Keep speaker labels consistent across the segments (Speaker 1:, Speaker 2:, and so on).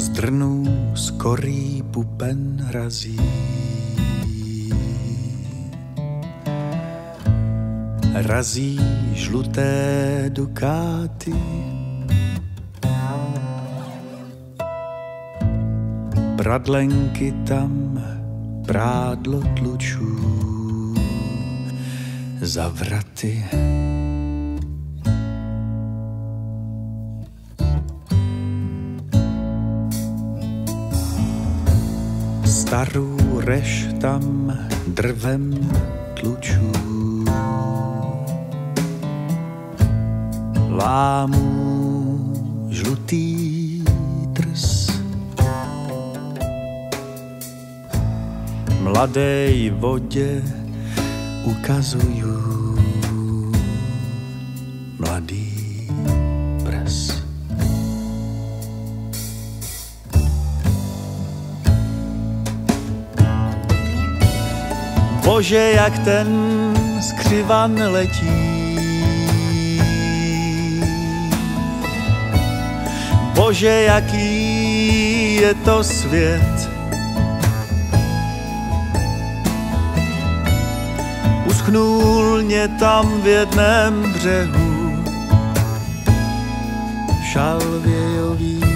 Speaker 1: Zdrnů skorý pupen razí. Razí žluté dukáty. Pradlenky tam prádlo tlučů za vraty. Starou reš tam drvem tlučů. Lámu žlutý trs. Mladej vodě ukazuju Bože, jak ten skřivan letí. Bože, jaký je to svět. Uschnul mě tam v jednom břehu šalvějový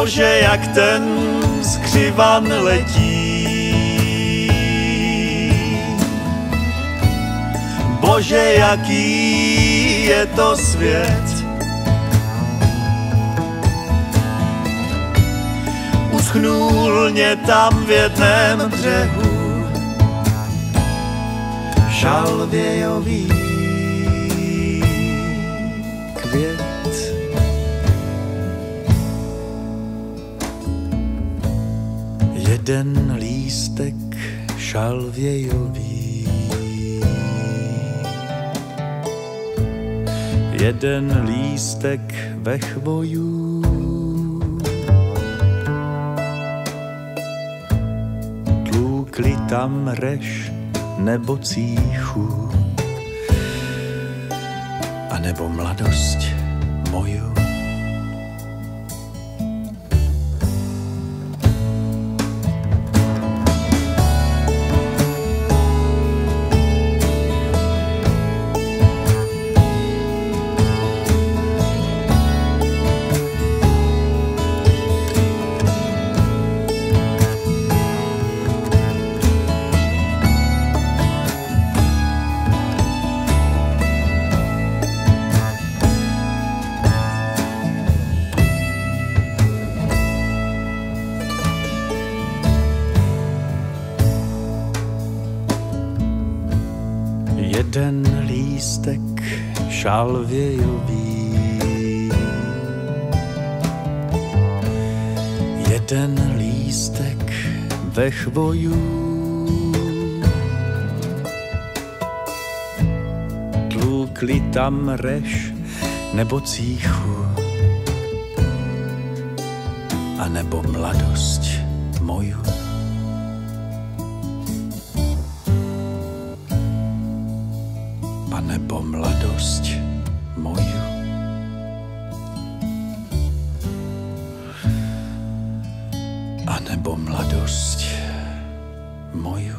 Speaker 1: Bože, jak ten skřivan letí. Bože, jaký je to svět. Uschnul mě tam v jednom břehu šalvějový květ. Jeden lístek šalvějový. Jeden lístek ve chvoju. Tlukli tam reš nebo cíchu, a nebo mladost moju. Jeden lístek šalvějový. Jeden lístek ve chvoju. Tlukli tam reš nebo cíchu, a nebo mladost moju. nebo mladost moju. A nebo mladost moju.